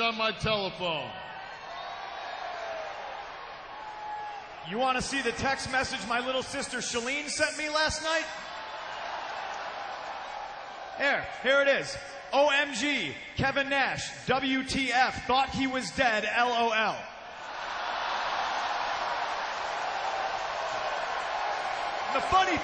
on my telephone. You want to see the text message my little sister Shalene sent me last night? Here, here it is. OMG, Kevin Nash, WTF, thought he was dead, LOL. The funny thing